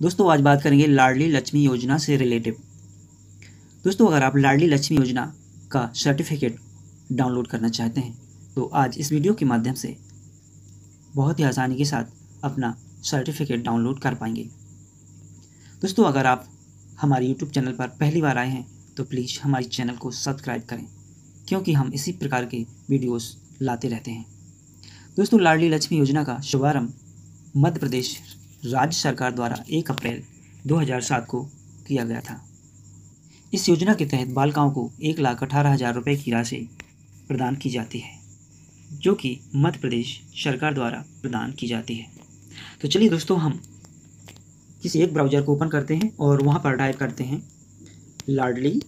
दोस्तों, आज बात करेंगे लाडली लक्ष्मी योजना से रिलेटिव दोस्तों, अगर आप लाडली लक्ष्मी योजना का सर्टिफिकेट डाउनलोड करना चाहते हैं तो आज इस वीडियो के माध्यम से बहुत ही आसानी के साथ अपना सर्टिफिकेट डाउनलोड कर पाएँगे। दोस्तों, अगर आप हमारे यूट्यूब चैनल पर पहली बार आए हैं तो प्लीज़ हमारे चैनल को सब्सक्राइब करें, क्योंकि हम इसी प्रकार के वीडियोस लाते रहते हैं। दोस्तों, लाडली लक्ष्मी योजना का शुभारंभ मध्य प्रदेश राज्य सरकार द्वारा 1 अप्रैल 2007 को किया गया था। इस योजना के तहत बालिकाओं को एक लाख अठारह हज़ार रुपये की राशि प्रदान की जाती है, जो कि मध्य प्रदेश सरकार द्वारा प्रदान की जाती है। तो चलिए दोस्तों, हम किसी एक ब्राउज़र को ओपन करते हैं और वहाँ पर टाइप करते हैं Ladli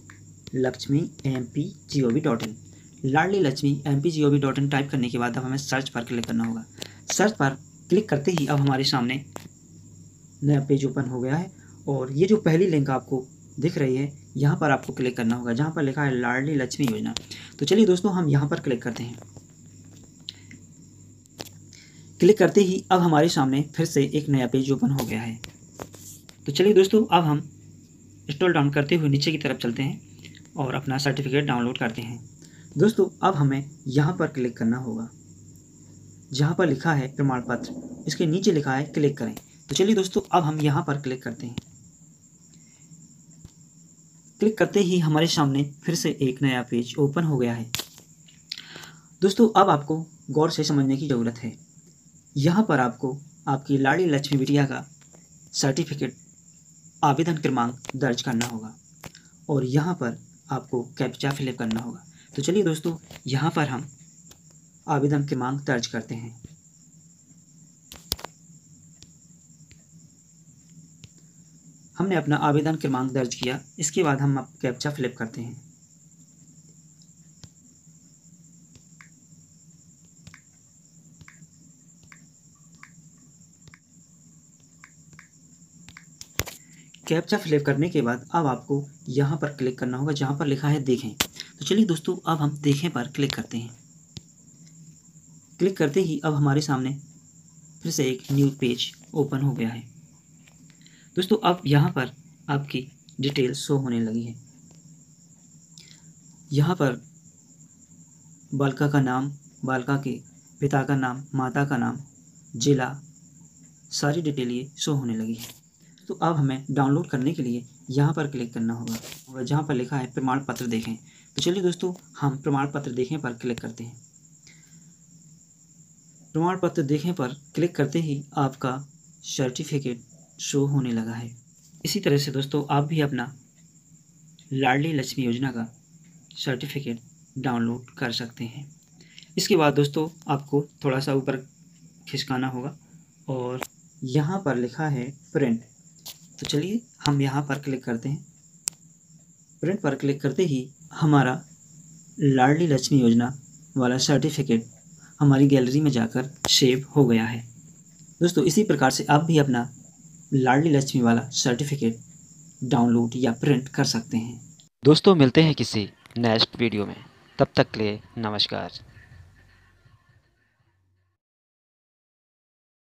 Laxmi M P G O V dot in. Ladli Laxmi M P G O V dot in type करने के बाद अब हमें सर्च पर क्लिक करना होगा। सर्च पर क्लिक करते ही अब हमारे सामने नया पेज ओपन हो गया है और ये जो पहली लिंक आपको दिख रही है, यहाँ पर आपको क्लिक करना होगा, जहाँ पर लिखा है लाडली लक्ष्मी योजना। तो चलिए दोस्तों, हम यहाँ पर क्लिक करते हैं। क्लिक करते ही अब हमारे सामने फिर से एक नया पेज ओपन हो गया है। तो चलिए दोस्तों, अब हम स्टॉल डाउन करते हुए नीचे की तरफ़ चलते हैं और अपना सर्टिफिकेट डाउनलोड करते हैं। दोस्तों, अब हमें यहाँ पर क्लिक करना होगा, जहाँ पर लिखा है प्रमाण पत्र इसके नीचे लिखा है क्लिक करें। तो चलिए दोस्तों, अब हम यहाँ पर क्लिक करते हैं। क्लिक करते ही हमारे सामने फिर से एक नया पेज ओपन हो गया है। दोस्तों, अब आपको गौर से समझने की ज़रूरत है। यहाँ पर आपको आपकी लाड़ी लक्ष्मी बिटिया का सर्टिफिकेट आवेदन क्रमांक दर्ज करना होगा और यहाँ पर आपको कैप्चा फिलअप करना होगा। तो चलिए दोस्तों, यहाँ पर हम आवेदन क्रमांक दर्ज करते हैं। हमने अपना आवेदन क्रमांक दर्ज किया। इसके बाद हम अब कैप्चा फ्लिप करते हैं। कैप्चा फ्लिप करने के बाद अब आपको यहाँ पर क्लिक करना होगा, जहाँ पर लिखा है देखें। तो चलिए दोस्तों, अब हम देखें पर क्लिक करते हैं। क्लिक करते ही अब हमारे सामने फिर से एक न्यू पेज ओपन हो गया है। दोस्तों, अब यहाँ पर आपकी डिटेल शो होने लगी है। यहाँ पर बालका का नाम, बालका के पिता का नाम, माता का नाम, जिला, सारी डिटेल ये शो होने लगी है। तो अब हमें डाउनलोड करने के लिए यहाँ पर क्लिक करना होगा और जहाँ पर लिखा है प्रमाण पत्र देखें। तो चलिए दोस्तों, हम प्रमाण पत्र देखें पर क्लिक करते हैं। प्रमाण पत्र देखें पर क्लिक करते ही आपका सर्टिफिकेट शो होने लगा है। इसी तरह से दोस्तों, आप भी अपना लाडली लक्ष्मी योजना का सर्टिफिकेट डाउनलोड कर सकते हैं। इसके बाद दोस्तों, आपको थोड़ा सा ऊपर खिसकाना होगा और यहाँ पर लिखा है प्रिंट तो चलिए, हम यहाँ पर क्लिक करते हैं। प्रिंट पर क्लिक करते ही हमारा लाडली लक्ष्मी योजना वाला सर्टिफिकेट हमारी गैलरी में जाकर सेव हो गया है। दोस्तों, इसी प्रकार से आप भी अपना लाडली लक्ष्मी वाला सर्टिफिकेट डाउनलोड या प्रिंट कर सकते हैं। दोस्तों, मिलते हैं किसी नेक्स्ट वीडियो में। तब तक के लिए नमस्कार।